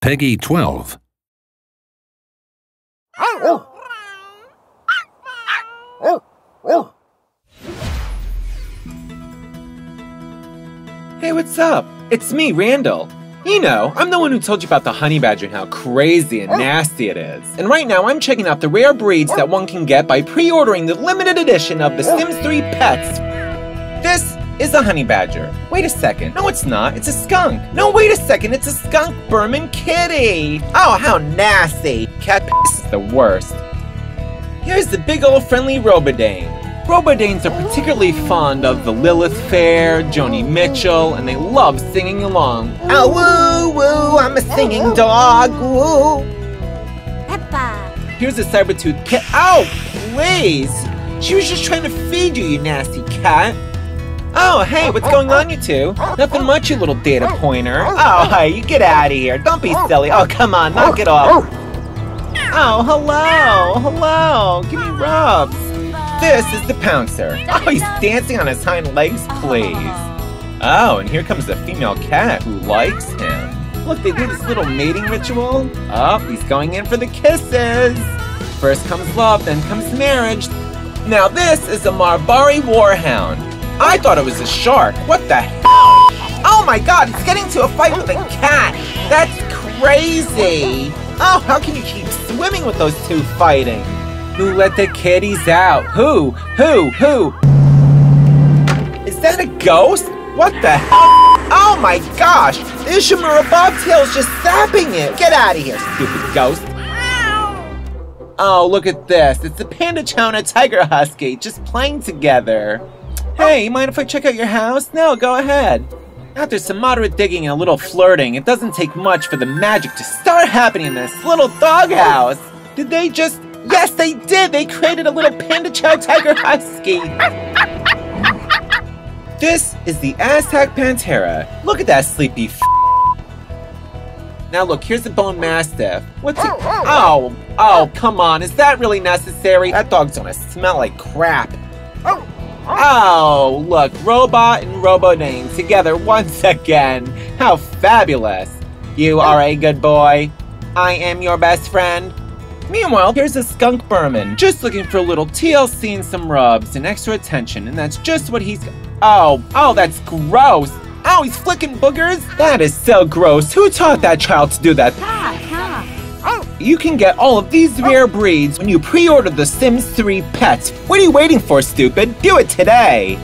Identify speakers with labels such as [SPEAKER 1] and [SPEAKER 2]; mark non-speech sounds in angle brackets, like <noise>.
[SPEAKER 1] Peggy 12.
[SPEAKER 2] Hey, what's up? It's me, Randall. You know, I'm the one who told you about the honey badger and how crazy and nasty it is. And right now, I'm checking out the rare breeds that one can get by pre-ordering the limited edition of The Sims 3 Pets. This is a honey badger. Wait a second. No, it's not. It's a skunk. No, wait a second. It's a skunk Birman kitty. Oh, how nasty. Cat is the worst. Here's the big old friendly Robodane. Robodanes are particularly fond of the Lilith Fair, Joni Mitchell, and they love singing along. Oh, woo, woo, I'm a singing dog, woo.
[SPEAKER 3] Peppa.
[SPEAKER 2] Here's a Cybertooth cat. Ow, oh, please. She was just trying to feed you, you nasty cat. Oh, hey, what's going on, you two? Nothing much, you little data pointer. Oh, hey, you get out of here. Don't be silly. Oh, come on, knock it off. Oh, hello, hello. Give me rubs. This is the Pouncer. Oh, he's dancing on his hind legs, please. Oh, and here comes the female cat who likes him. Look, they do this little mating ritual. Oh, he's going in for the kisses. First comes love, then comes marriage. Now this is a Mabari War Hound. I thought it was a shark. What the hell? Oh my god, it's getting to a fight with a cat. That's crazy. Oh, how can you keep swimming with those two fighting? Who let the kitties out? Who? Who? Who? Is that a ghost? What the hell? Oh my gosh! Ishimura Bobtail's just zapping it! Get out of here, stupid ghost! Oh, look at this. It's the Panda Chow Tiger Husky just playing together. Hey, mind if I check out your house? No, go ahead. After some moderate digging and a little flirting, it doesn't take much for the magic to start happening in this little doghouse. Did they just... Yes, they did! They created a little Panda Chow Tiger <laughs> Husky! This is the Aztec Panthera. Look at that sleepy f Now look, here's the Bone Mastiff. What's it? Oh, oh, come on. Is that really necessary? That dog's gonna smell like crap. Oh, look, Robot and Robodane together once <laughs> again. How fabulous. You are a good boy. I am your best friend. Meanwhile, here's a skunk Birman, just looking for a little TLC and some rubs and extra attention, and that's just what he's. Oh, oh, that's gross. Oh, he's flicking boogers? That is so gross. Who taught that child to do that? You can get all of these oh. rare breeds when you pre-order The Sims 3 Pets. What are you waiting for, stupid? Do it today!